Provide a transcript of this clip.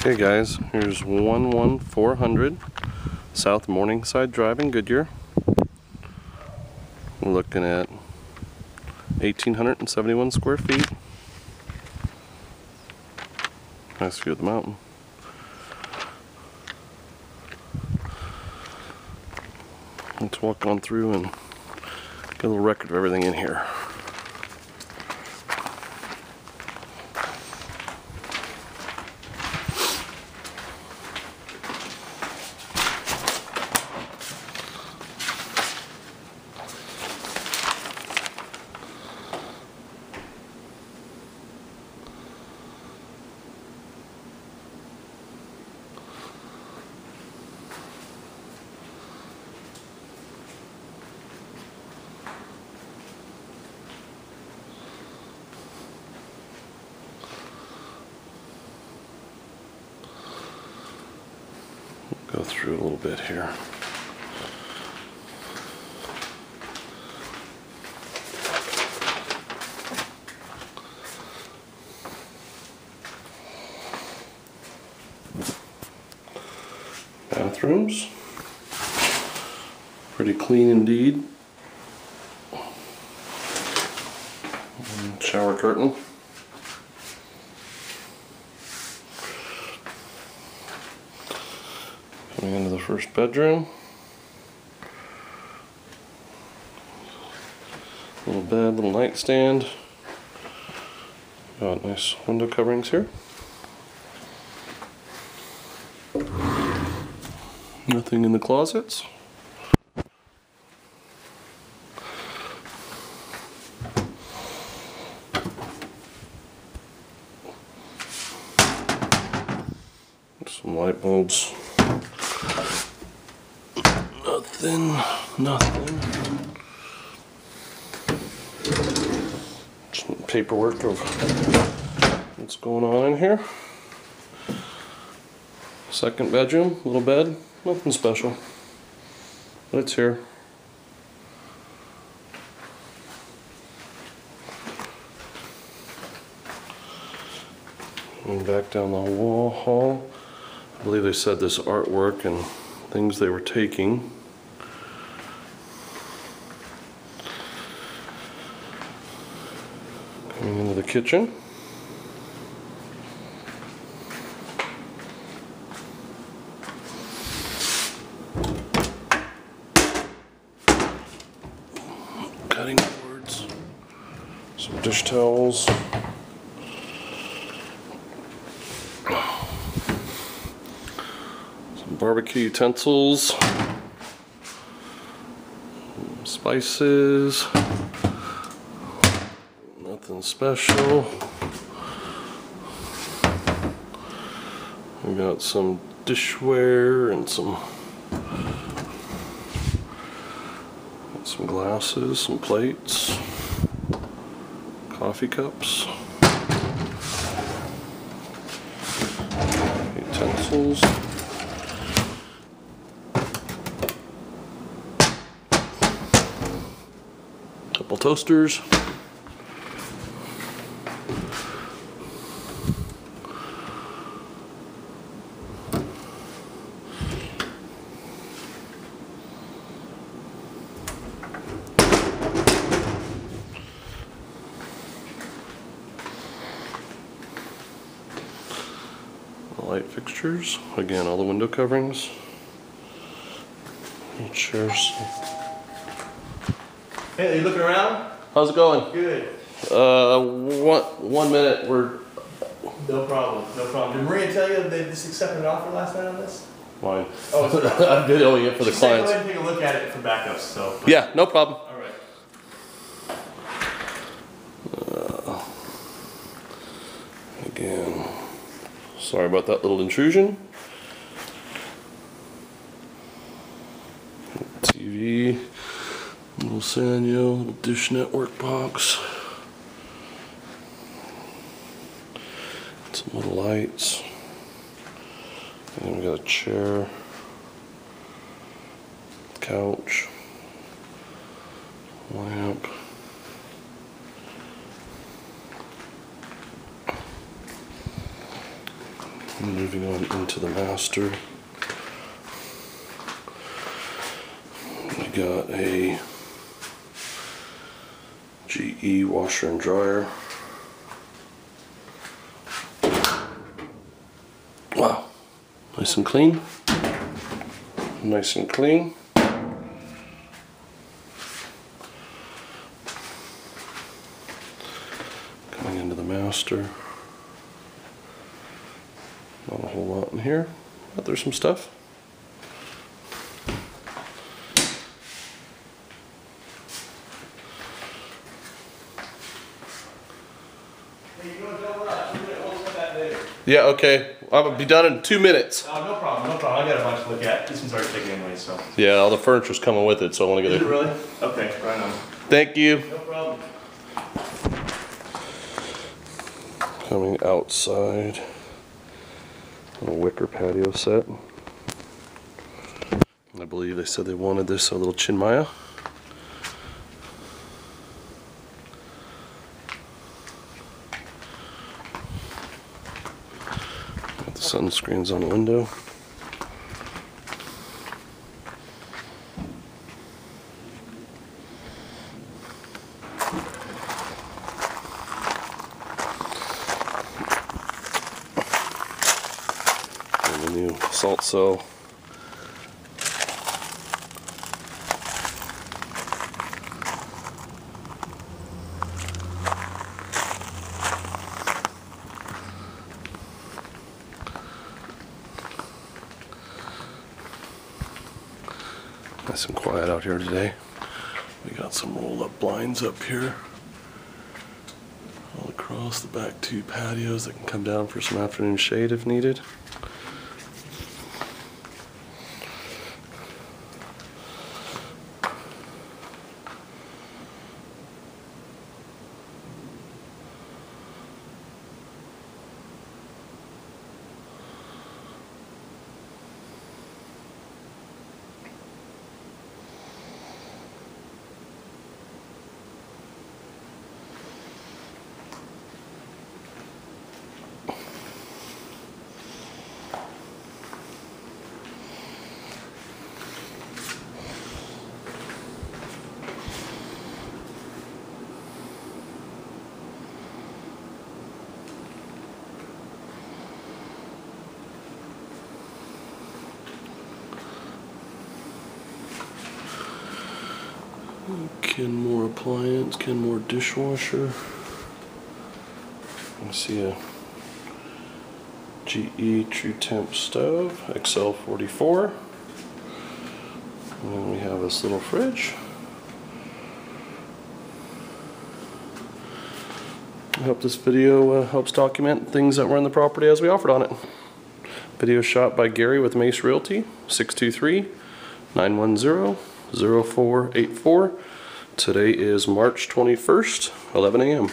Okay guys, here's 11400 South Morningside Drive in Goodyear. We're looking at 1871 square feet. Nice view of the mountain. Let's walk on through and get a little record of everything in here. Go through a little bit here. Bathrooms. Pretty clean indeed. Shower curtain. Into the first bedroom. Little bed, little nightstand. Got nice window coverings here. Nothing in the closets. Some light bulbs. Nothing, nothing. Some paperwork of what's going on in here. Second bedroom, little bed, nothing special. But it's here. And back down the wall hall. I believe they said this artwork and things they were taking. Into the kitchen. Cutting boards. Some dish towels. Some barbecue utensils. Spices. Nothing special. We got some dishware and some some glasses, some plates, coffee cups, utensils. Couple toasters. Light fixtures, again, all the window coverings. Chairs. Hey, you looking around? How's it going? Good. Uh, one, one minute, we're, No problem. No problem. Did Maria tell you they just accepted an offer last night on this? fine. Oh, it's I'm videoing it for the She said go clients. ahead and take a look at it for backups. So. Yeah, no problem. All right. Again, sorry about that little intrusion. TV, little Sanyo, little Dish Network box. Little lights. And we got a chair, couch, lamp. Moving on into the master. We got a GE washer and dryer. Nice and clean. Nice and clean. Coming into the master. Not a whole lot in here, but there's some stuff. Yeah, okay. I'll be done in two minutes. Oh, no problem, no problem. I got a bunch to look at. This one's already taken anyway, so. Yeah, all the furniture's coming with it, so I want to get it really? Okay, right on. Thank you. No problem. Coming outside. A wicker patio set. I believe they said they wanted this a little chiminea. Sunscreens on the window. New salt cell. Nice and quiet out here today. We got some rolled up blinds up here. All across the back two patios that can come down for some afternoon shade if needed. Kenmore appliance, Kenmore dishwasher. I see a GE True Temp stove, XL44. And then we have this little fridge. I hope this video uh, helps document things that were in the property as we offered on it. Video shot by Gary with Mace Realty, 623 910 0484. Today is March 21st, 11 a.m.